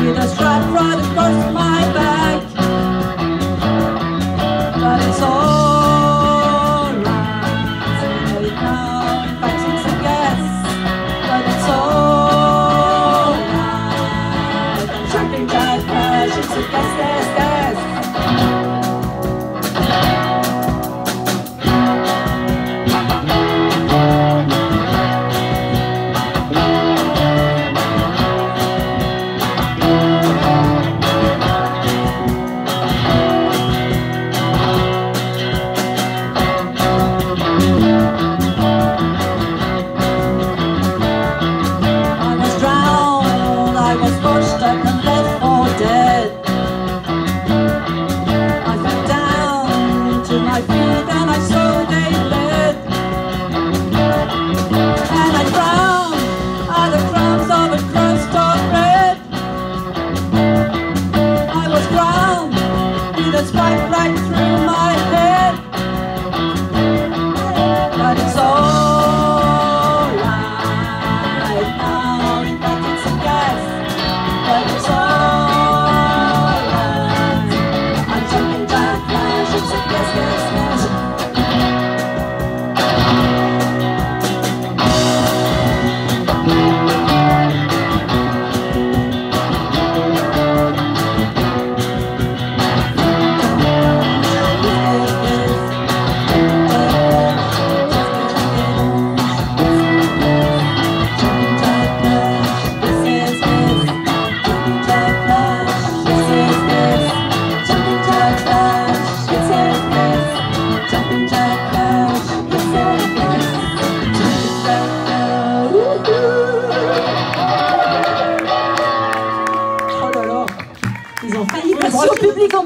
With a strap right across my I public en